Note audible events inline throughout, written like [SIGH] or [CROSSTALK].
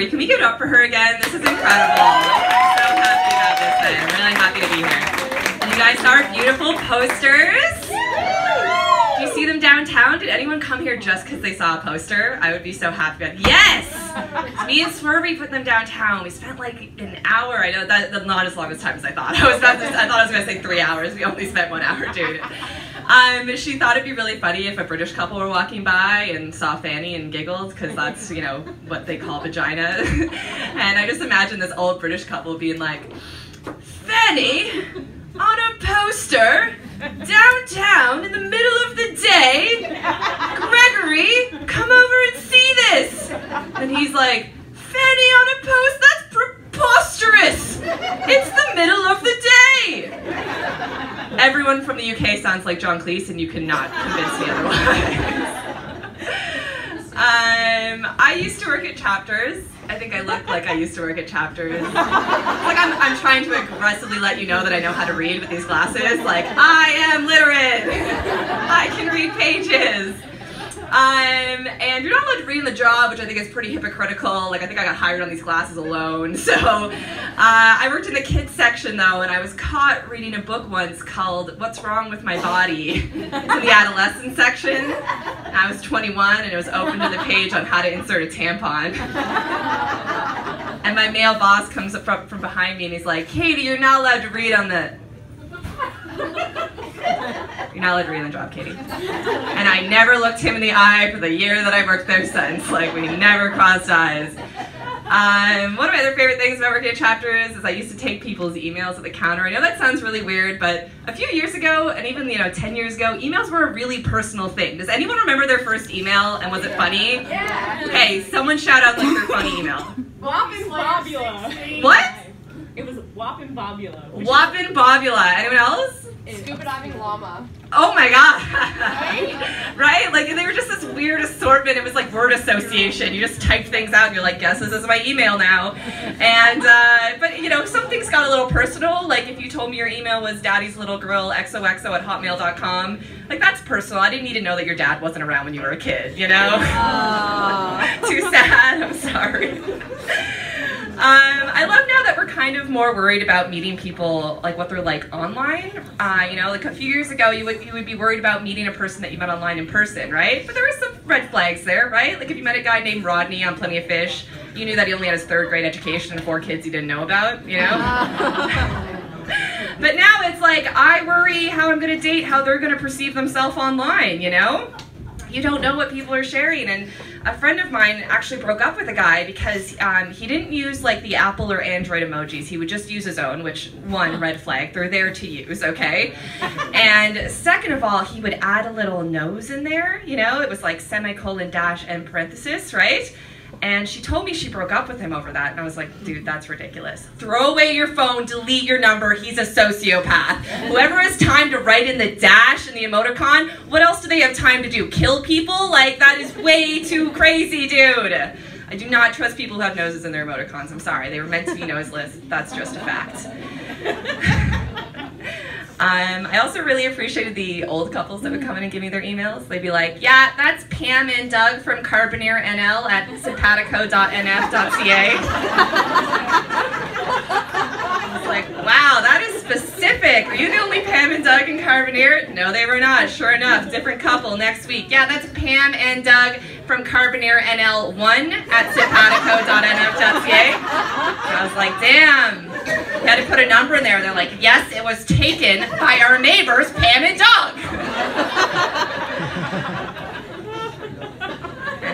Gregory. Can we give it up for her again? This is incredible. I'm so happy about this day. I'm really happy to be here. And you guys saw our beautiful posters. Do you see them downtown? Did anyone come here just because they saw a poster? I would be so happy. Yes! Me and Swervy put them downtown. We spent like an hour. I know that not as long as time as I thought. I was about to, I thought I was going to say three hours. We only spent one hour doing it. Um, she thought it'd be really funny if a British couple were walking by and saw Fanny and giggled because that's you know what they call vagina. [LAUGHS] and I just imagine this old British couple being like, Fanny, on a poster downtown in the middle of the day. Gregory, come over and see this. And he's like, Fanny on a post? That's preposterous. It's the middle of the day. Everyone from the UK sounds like John Cleese, and you cannot convince me otherwise. [LAUGHS] Um, I used to work at Chapters. I think I look like I used to work at Chapters. Like I'm, I'm trying to aggressively let you know that I know how to read with these glasses. Like, I am literate. I can read pages. Um, and you're not allowed to read in the job, which I think is pretty hypocritical. Like, I think I got hired on these glasses alone. [LAUGHS] So, uh, I worked in the kids section though, and I was caught reading a book once called What's Wrong with My Body? In the adolescent section. I was 21, and it was open to the page on how to insert a tampon. And my male boss comes up from, from behind me, and he's like, Katie, you're not allowed to read on the you're not allowed to read on the job, Katie. And I never looked him in the eye for the year that I worked there since. Like, we never crossed eyes. Um, one of my other favorite things about working at Chapters is I used to take people's emails at the counter. I know that sounds really weird, but a few years ago, and even you know, 10 years ago, emails were a really personal thing. Does anyone remember their first email and was it funny? Yeah. Okay, someone shout out like their funny email. Whoppin' Bobula. What? It was Whoppin' Bobula. Whoppin' Bobula. Anyone else? Scuba diving llama. Oh my god. [LAUGHS] right? Like they were just this weird assortment. It was like word association. You just type things out and you're like, guess this is my email now. And uh, but you know, some things got a little personal. Like if you told me your email was daddy's little girl xoxo at hotmail.com, like that's personal. I didn't need to know that your dad wasn't around when you were a kid, you know? [LAUGHS] Too sad. I'm sorry. Um, I love now that we're kind of more worried about meeting people, like what they're like online. Uh, you know, like a few years ago, you would you would be worried about meeting a person that you met online in person, right? But there were some red flags there, right? Like if you met a guy named Rodney on Plenty of Fish, you knew that he only had his third grade education and four kids he didn't know about, you know. [LAUGHS] but now it's like I worry how I'm going to date, how they're going to perceive themselves online, you know. You don't know what people are sharing, and a friend of mine actually broke up with a guy because um, he didn't use like the Apple or Android emojis. He would just use his own, which one red flag. They're there to use, okay? [LAUGHS] and second of all, he would add a little nose in there. You know, it was like semicolon dash and parenthesis, right? And she told me she broke up with him over that. And I was like, dude, that's ridiculous. Throw away your phone, delete your number. He's a sociopath. Whoever has time to write in the dash and the emoticon, what else do they have time to do? Kill people? Like, that is way too crazy, dude. I do not trust people who have noses in their emoticons. I'm sorry. They were meant to be noseless. That's just a fact. [LAUGHS] Um, I also really appreciated the old couples that would come in and give me their emails. They'd be like, yeah, that's Pam and Doug from Carbonear NL at sympatico.nf.ca. I was like, wow, that is specific. Are you the only Pam and Doug in Carbonear? No, they were not. Sure enough, different couple next week. Yeah, that's Pam and Doug from Carbonear NL1 at sympatico.nf.ca. I was like, damn. You had to put a number in there. And They're like, yes, it was taken by our neighbors, Pam and Doug.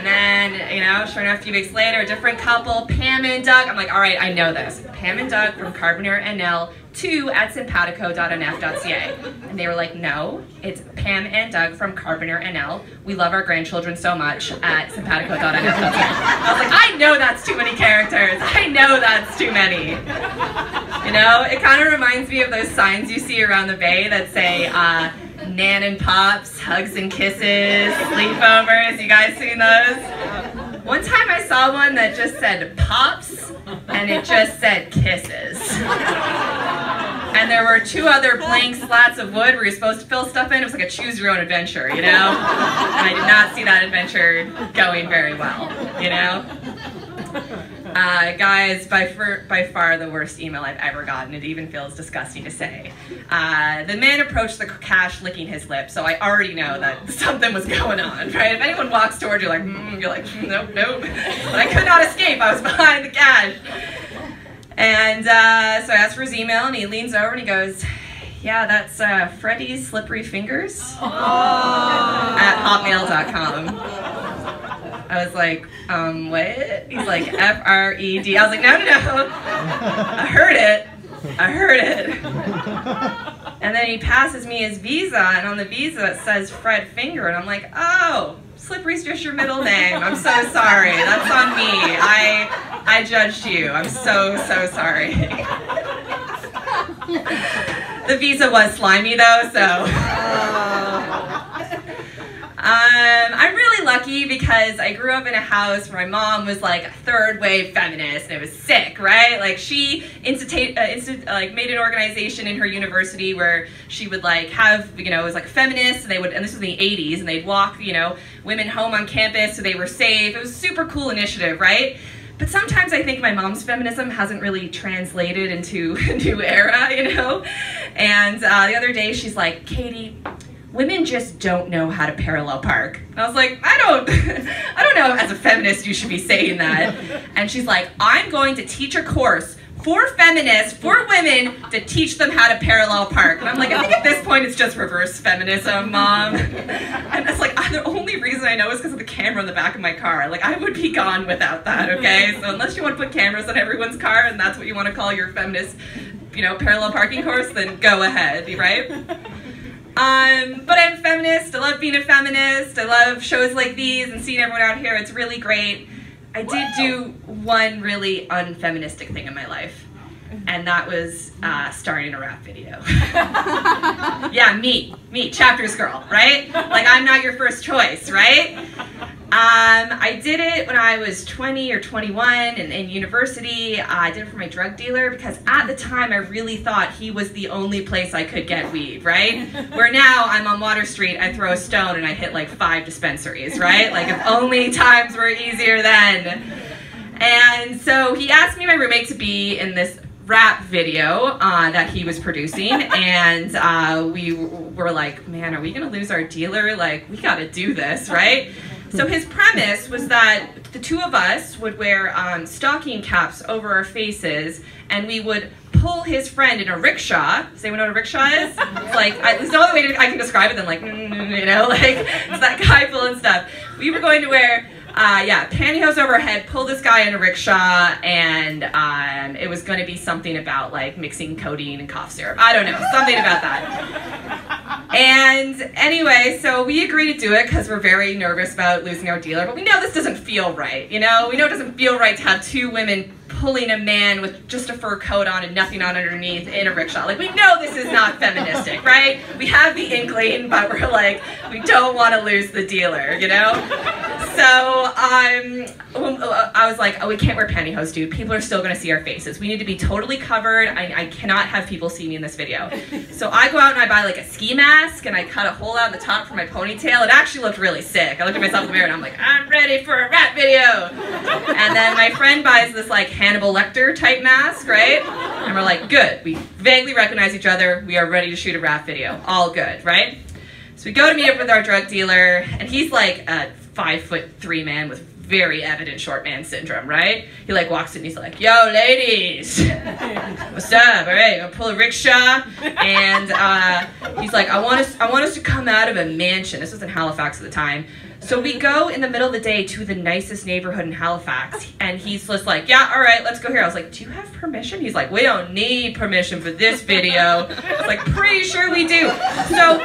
Then, you know, sure enough, a few weeks later, a different couple, Pam and Doug. I'm like, all right, I know this. Pam and Doug from Carbonear NL, 2 at sympatico.nf.ca. And they were like, no, it's Pam and Doug from Carbonear NL. We love our grandchildren so much at sympatico.nf.ca. I was like, I know that's too many characters. I know that's too many. You know, it kind of reminds me of those signs you see around the bay that say, uh, Nan and Pops, hugs and kisses, sleepovers. You guys seen those? One time I saw one that just said Pops and it just said kisses. And there were two other blank slats of wood where you're supposed to fill stuff in. It was like a choose your own adventure, you know? And I did not see that adventure going very well, you know? Uh, guys, by, far, by far the worst email I've ever gotten. It even feels disgusting to say. Uh, the man approached the cash licking his lips, so I already know that something was going on, [LAUGHS] right? If anyone walks towards you like, mm, you're like, mm, nope, nope. But I could not escape. I was [LAUGHS] behind the cash. And uh, so I asked for his email, and he leans over and he goes, yeah, that's uh, Freddy's Slippery Fingers oh. at hotmail.com. I was like, um, what? He's like, F R E D. I was like, no, no, no. I heard it. I heard it. And then he passes me his visa, and on the visa it says Fred Finger, and I'm like, oh, Slippery's just your middle name. I'm so sorry. That's on me. I I judged you. I'm so so sorry. the visa was slimy though, so. Um, I'm really lucky because I grew up in a house where my mom was like a third wave feminist and it was sick, right? Like she institute, uh, uh, like made an organization in her university where she would like have, you know, it was like feminists and they would, and this was in the 80s, and they'd walk, you know, women home on campus so they were safe. It was a super cool initiative, right? But sometimes I think my mom's feminism hasn't really translated into [LAUGHS] a new era, you know? And uh, the other day she's like, Katie, women just don't know how to parallel park. And I was like, I don't, [LAUGHS] I don't know as a feminist you should be saying that. And she's like, I'm going to teach a course for feminists, for women, to teach them how to parallel park. And I'm like, I think at this point it's just reverse feminism, mom. And it's like, ah, the only reason I know is because of the camera in the back of my car. Like, I would be gone without that, okay? So unless you want to put cameras on everyone's car and that's what you want to call your feminist, you know, parallel parking course, then go ahead, right? Um, but I'm a feminist. I love being a feminist. I love shows like these and seeing everyone out here. It's really great. I did do one really unfeministic thing in my life, and that was uh, starring in a rap video. [LAUGHS] yeah, me, me, chapters girl, right? Like I'm not your first choice, right? Um, I did it when I was 20 or 21 and in university. Uh, I did it for my drug dealer because at the time I really thought he was the only place I could get weed, right? [LAUGHS] Where now I'm on Water Street, I throw a stone and I hit like five dispensaries, right? Like if only times were easier then. And so he asked me, my roommate, to be in this rap video uh, that he was producing, [LAUGHS] and uh, we were like, man, are we gonna lose our dealer? Like, we gotta do this, right? So his premise was that the two of us would wear um, stocking caps over our faces, and we would pull his friend in a rickshaw. Does anyone know what a rickshaw is? [LAUGHS] It's like I, there's no other way to, I can describe it than like [LAUGHS] you know, like it's that guy pulling stuff. We were going to wear uh, yeah, pantyhose over her head, pull this guy in a rickshaw, and um, it was going to be something about like mixing codeine and cough syrup. I don't know, something about that. And anyway, so we agree to do it because we're very nervous about losing our dealer, but we know this doesn't feel right. You know, we know it doesn't feel right to have two women pulling a man with just a fur coat on and nothing on underneath in a rickshaw. Like, we know this is not feministic, right? We have the inkling, but we're like, we don't want to lose the dealer, you know? So um, I was like, oh, we can't wear pantyhose, dude. People are still going to see our faces. We need to be totally covered. I, I cannot have people see me in this video. [LAUGHS] So I go out and I buy like a ski mask and I cut a hole out in the top for my ponytail. It actually looked really sick. I looked at myself in the mirror and I'm like, I'm ready for a rap video. And then my friend buys this like Hannibal Lecter type mask, right? And we're like, good. We vaguely recognize each other. We are ready to shoot a rap video. All good, right? So we go to meet up with our drug dealer, and he's like a five foot three man with very evident short man syndrome, right? He like walks in he's like, yo, ladies, [LAUGHS] what's up? All right, gonna pull a rickshaw. And uh, he's like, I want us I want us to come out of a mansion. This was in Halifax at the time. So we go in the middle of the day to the nicest neighborhood in Halifax, and he's just like, "Yeah, all right, let's go here." I was like, "Do you have permission?" He's like, "We don't need permission for this video." I was like, "Pretty sure we do." So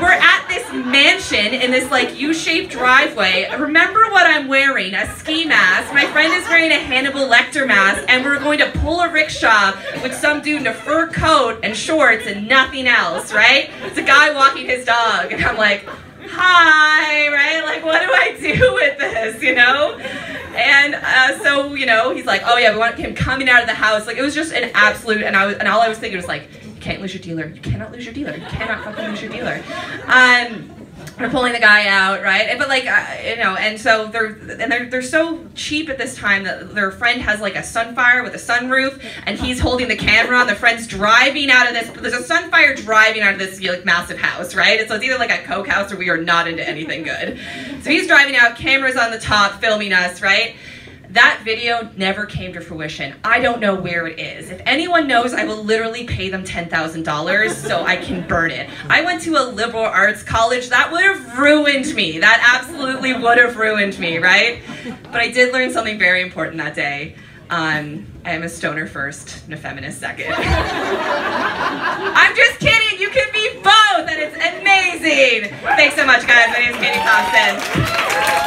we're at mansion in this like U-shaped driveway. Remember what I'm wearing? A ski mask. My friend is wearing a Hannibal Lecter mask, and we're going to pull a rickshaw with some dude in a fur coat and shorts and nothing else. Right? It's a guy walking his dog, and I'm like hi, right? Like, what do I do [LAUGHS] with this, you know? And uh, so, you know, he's like, oh yeah, we want him coming out of the house. Like, it was just an absolute, and I was, and all I was thinking was like, can't lose your dealer. You cannot lose your dealer. You cannot fucking lose your dealer. Um, they're pulling the guy out, right? But like, uh, you know, and so they're and they're they're so cheap at this time that their friend has like a Sunfire with a sunroof, and he's holding the camera, and the friend's driving out of this. There's a Sunfire driving out of this like massive house, right? And so it's either like a coke house or we are not into anything good. So he's driving out, cameras on the top, filming us, right? That video never came to fruition. I don't know where it is. If anyone knows, I will literally pay them $10,000 so I can burn it. I went to a liberal arts college. That would have ruined me. That absolutely would have ruined me, right? But I did learn something very important that day. Um, I am a stoner first and a feminist second. I'm just kidding. You can be both, and it's amazing. Thanks so much, guys. My name is Katie Thompson.